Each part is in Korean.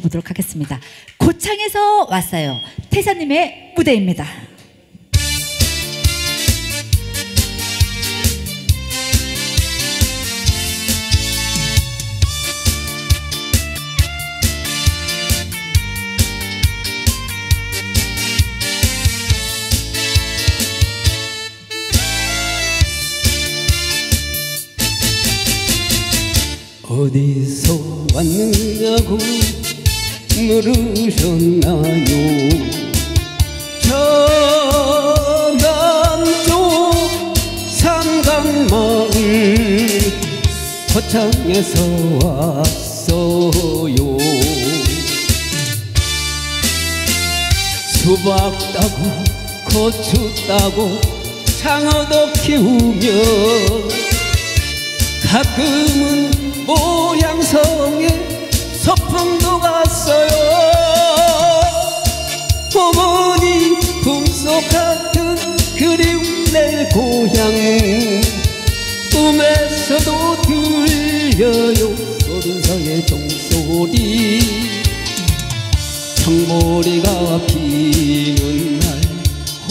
보도록 하겠습니다. 고창에서 왔어요. 태사님의 무대입니다. 어디서 왔느냐고 물으셨나요? 저 남쪽 삼강마을 거창에서 왔어요. 수박 따고 고추 따고 장어도 키우며 가끔 내 고향 꿈에서도 들려요 소리서의 종소리. 청보리가 피는 날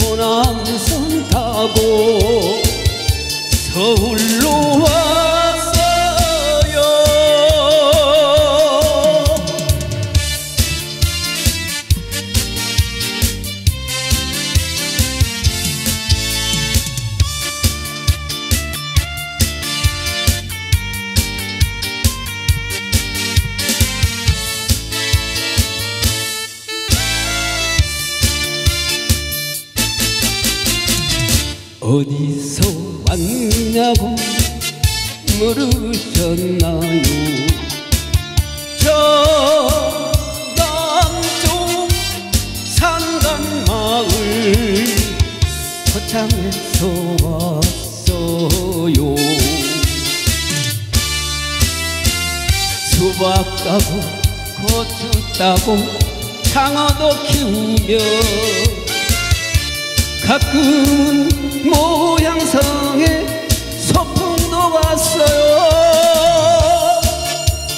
호남선 타고 어디서 왔냐고 물으셨나요? 저 남쪽 산간 마을 거창에서 왔어요. 수박 따고 고추 따고 장어도 키우며 가끔은 모양성에 소풍도 왔어요.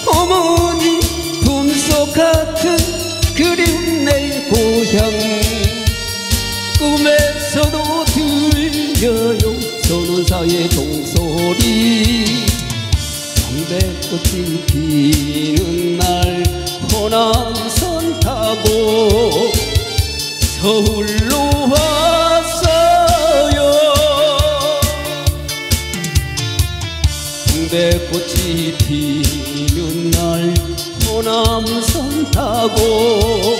어머니 품속 같은 그리운 내 고향 꿈에서도 들려요. 선원사의 종소리. 동백꽃이 피는 날 호남선 타고 서울로 꽃이 피는 날 호남선 타고